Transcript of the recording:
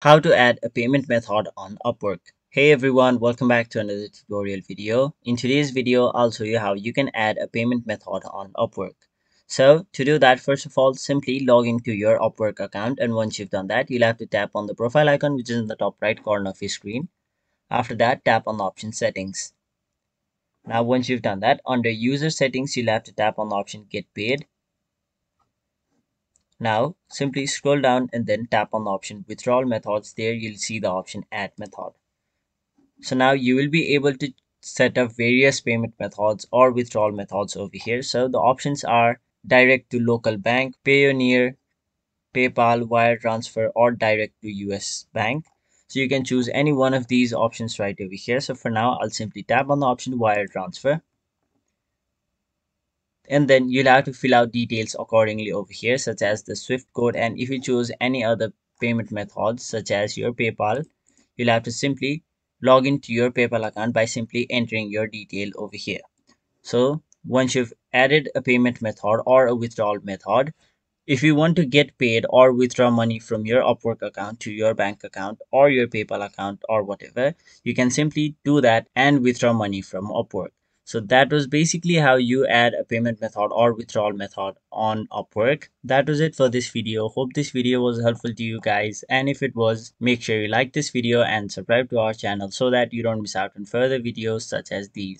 How to add a payment method on Upwork. Hey everyone, welcome back to another tutorial video. In today's video, I'll show you how you can add a payment method on Upwork. So to do that, first of all, simply log into your Upwork account and once you've done that, you'll have to tap on the profile icon which is in the top right corner of your screen. After that, tap on the option settings. Now once you've done that, under user settings, you'll have to tap on the option get paid now simply scroll down and then tap on the option withdrawal methods. There you'll see the option add method. So now you will be able to set up various payment methods or withdrawal methods over here. So the options are direct to local bank, Payoneer, PayPal, wire transfer or direct to US bank. So you can choose any one of these options right over here. So for now, I'll simply tap on the option wire transfer and then you'll have to fill out details accordingly over here such as the swift code. And if you choose any other payment methods such as your paypal you'll have to simply log into your paypal account by simply entering your detail over here. So once you've added a payment method or a withdrawal method if you want to get paid or withdraw money from your upwork account to your bank account or your paypal account or whatever you can simply do that and withdraw money from upwork so that was basically how you add a payment method or withdrawal method on Upwork. That was it for this video. Hope this video was helpful to you guys. And if it was, make sure you like this video and subscribe to our channel so that you don't miss out on further videos such as these.